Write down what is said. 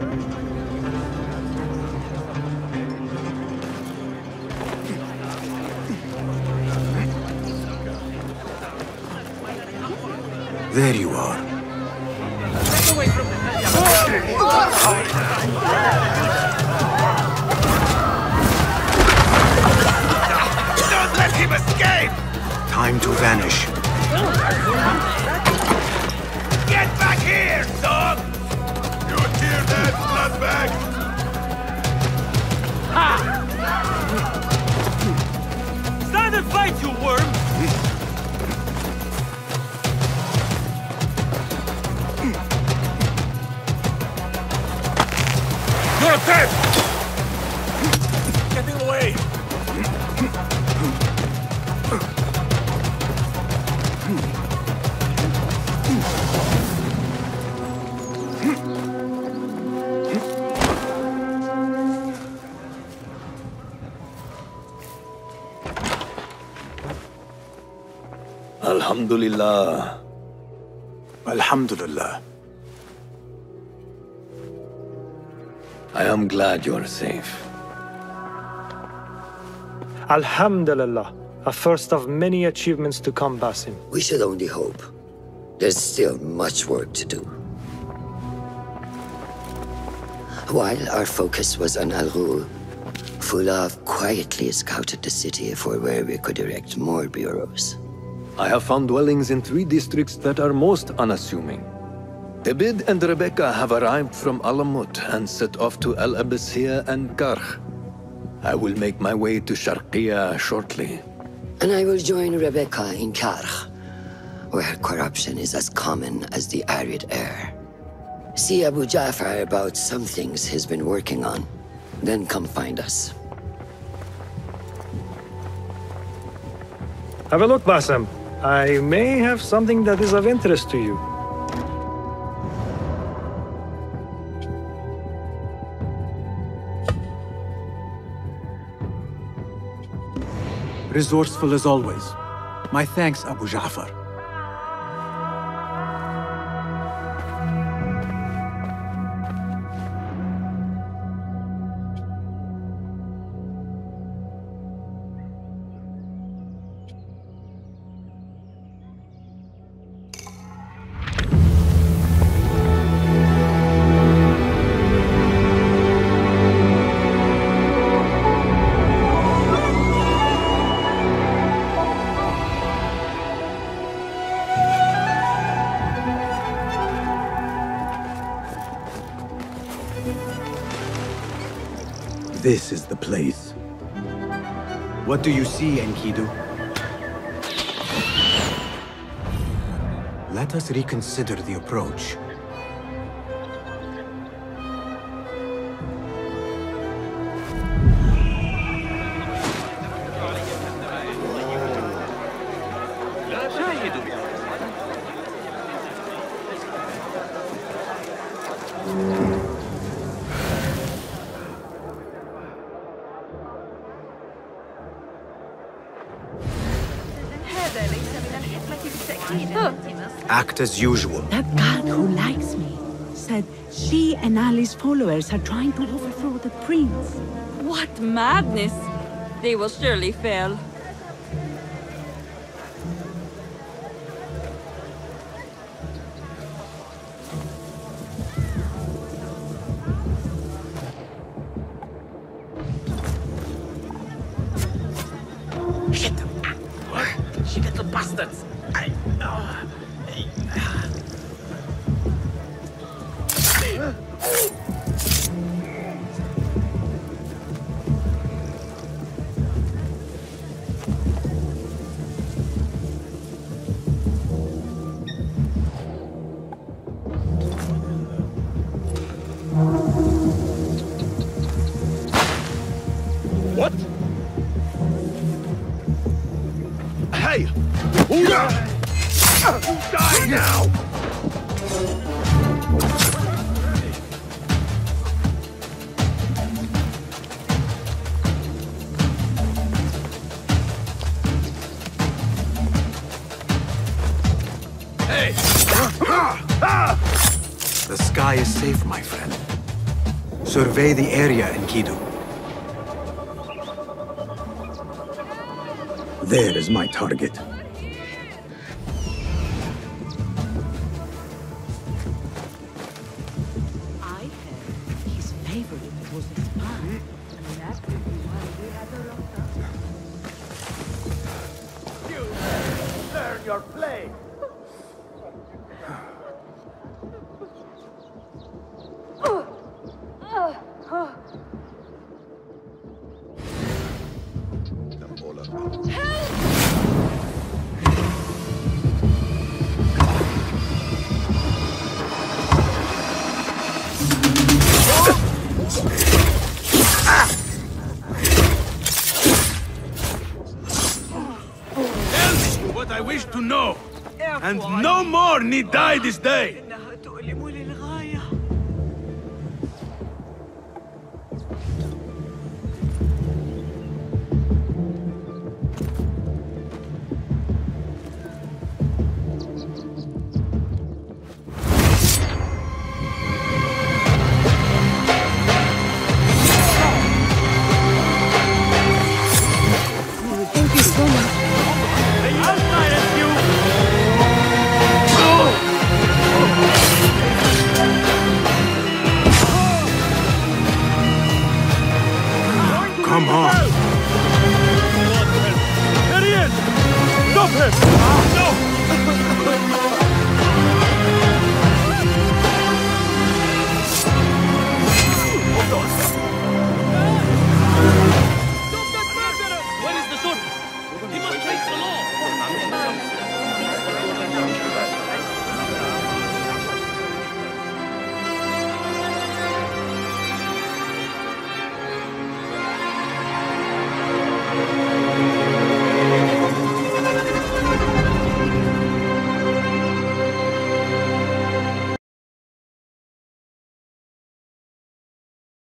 There you are. Don't let him escape! Time to vanish. Get back here, dog! You're dead! Getting away! Alhamdulillah. Alhamdulillah. I am glad you are safe. Alhamdulillah. A first of many achievements to come, Basim. We should only hope. There's still much work to do. While our focus was on Al Ghul, Fuladh quietly scouted the city for where we could erect more bureaus. I have found dwellings in three districts that are most unassuming. Tebid and Rebecca have arrived from Alamut and set off to El Abbasiyah and Karkh. I will make my way to Sharqiya shortly. And I will join Rebecca in Karkh, where corruption is as common as the arid air. See Abu Jafar about some things he's been working on. Then come find us. Have a look, Basim. I may have something that is of interest to you. Resourceful as always. My thanks, Abu Ja'far. This is the place. What do you see, Enkidu? Let us reconsider the approach. Act as usual. That guard who likes me said she and Ali's followers are trying to overthrow the prince. What madness! They will surely fail. Shit! What? She little bastards! I... Oh. Die now! Hey! The sky is safe, my friend. Survey the area, Enkidu. There is my target. your play. what I wish to know. And no more need die this day. Idiot! Stop him! Ah, no!